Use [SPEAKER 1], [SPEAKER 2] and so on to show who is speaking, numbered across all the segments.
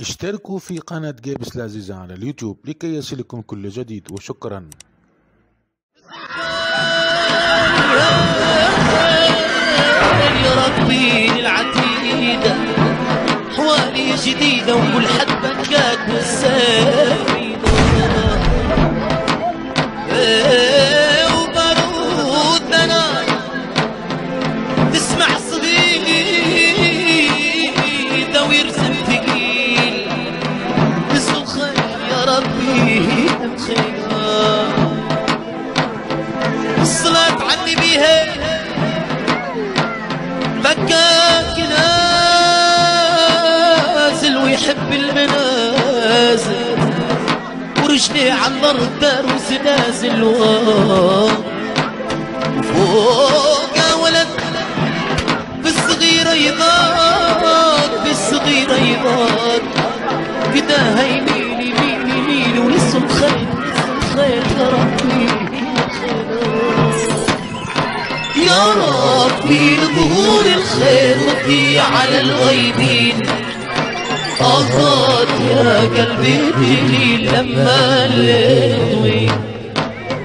[SPEAKER 1] اشتركوا في قناة جيبس العزيزة على اليوتيوب لكي يصلكم كل جديد وشكرا.
[SPEAKER 2] ربي العتيدة حوالي جديدة وكل حد بكات والسافيدة إيه وبارود أنا تسمع صديقي ويرسم ثقيل الصلاة عني بيها. فكاك نازل ويحب المنازل ورجلي على الأرض داروس نازل وفوق ولد بالصغيرة يضاق يا ربي يا ربي ظهور الخير وفي على الغيبين أغاد يا قلبي تجي لما الليل طويل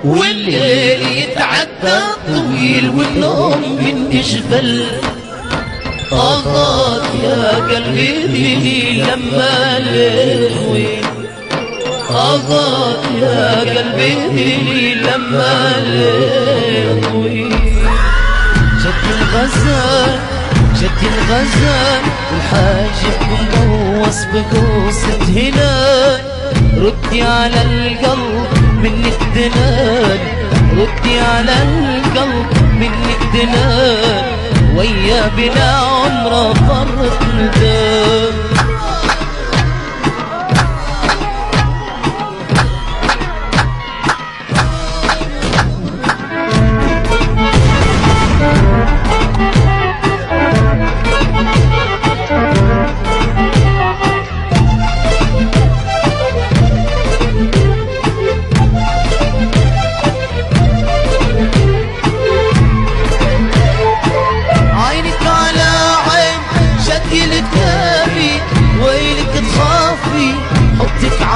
[SPEAKER 2] والليل يتعدى طويل والنوم من يشغل أغاد يا قلبي تجي لما الليل طويل أغاد يا قلبي لما طويل جد الغزال جد الغزال والحاجب مقوص بقوسة هلال ردي على القلب منك دلال ردي على القلب منك دلال ويا بلا عمره فرط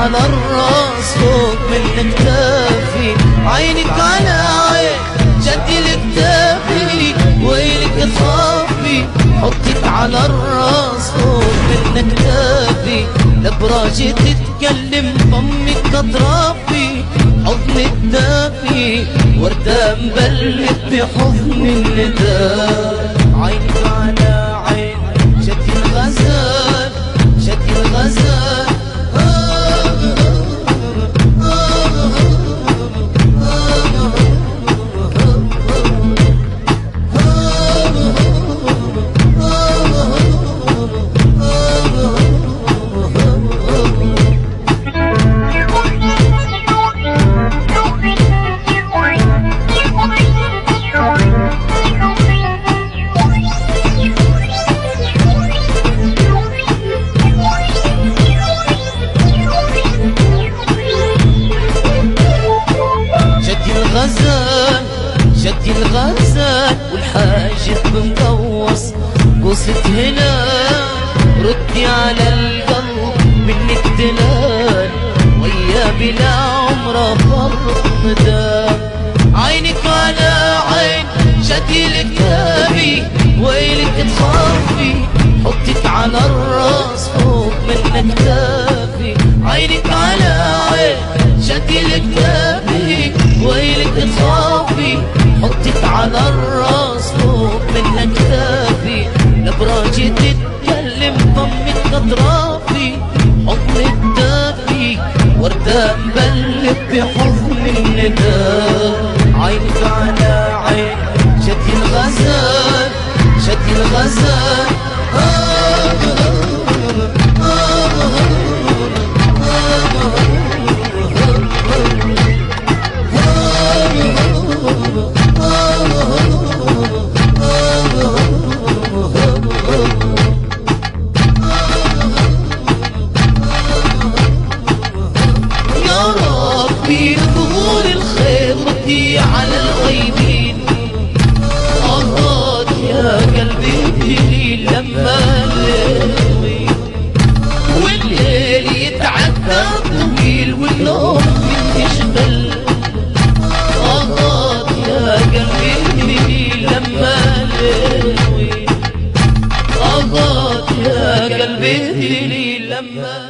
[SPEAKER 2] على الراس فوق من كتافي عينك على عين شدي الكتابي ويلك تخافي حطك على الراس فوق من كتافي لبراجي تتكلم فمك اطرافي حضن الدافي وردة مبلت بحضن النداء. عينك شد الغزال والحاجب مقوص قصة هلال ردي على القلب منك دلال ويا بلا عمره فرط مدام عينك على عين شدي الكتابي ويلك تخافي. حطك على الراس فوق من كتافي عينك على عين شدي الكتابي ويلك تخافي. على الراس فوق من كتافي لبراجي تتكلم ضمك أطرافي. حضن الدافي وردة مبلت بحضن النداء. عينك على عين شد الغزال شد الغزال. يا ايدي على الغيبين. غطت يا قلبي بجليل لما الليل والليل يتعدى طويل والنوم يشغل غطت يا قلبي بجليل لما الليل يا قلبي بجليل لما